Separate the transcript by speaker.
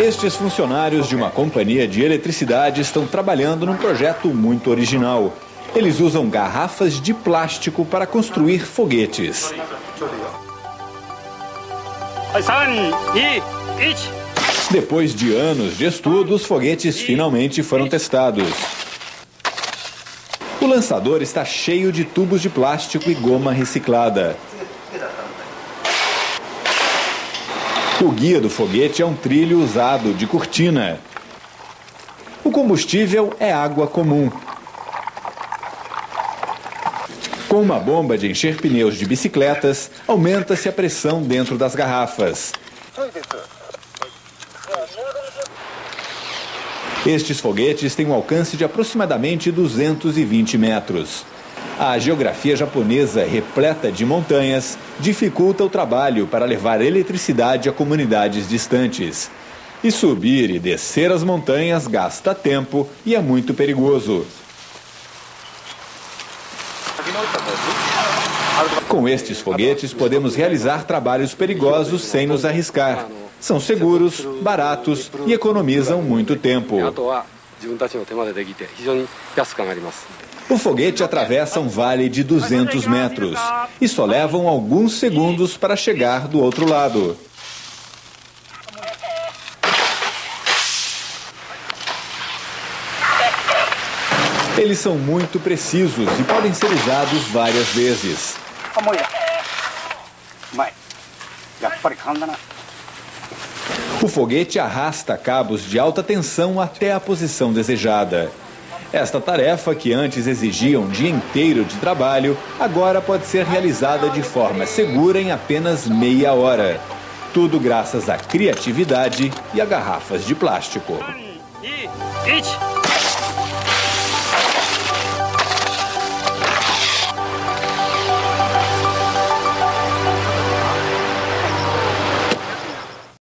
Speaker 1: Estes funcionários de uma companhia de eletricidade estão trabalhando num projeto muito original. Eles usam garrafas de plástico para construir foguetes. Depois de anos de estudo, os foguetes finalmente foram testados. O lançador está cheio de tubos de plástico e goma reciclada. O guia do foguete é um trilho usado de cortina. O combustível é água comum. Com uma bomba de encher pneus de bicicletas, aumenta-se a pressão dentro das garrafas. Estes foguetes têm um alcance de aproximadamente 220 metros. A geografia japonesa, repleta de montanhas, dificulta o trabalho para levar eletricidade a comunidades distantes. E subir e descer as montanhas gasta tempo e é muito perigoso. Com estes foguetes, podemos realizar trabalhos perigosos sem nos arriscar. São seguros, baratos e economizam muito tempo. O foguete atravessa um vale de 200 metros e só levam alguns segundos para chegar do outro lado. Eles são muito precisos e podem ser usados várias vezes. O foguete arrasta cabos de alta tensão até a posição desejada. Esta tarefa, que antes exigia um dia inteiro de trabalho, agora pode ser realizada de forma segura em apenas meia hora. Tudo graças à criatividade e a garrafas de plástico.
Speaker 2: 1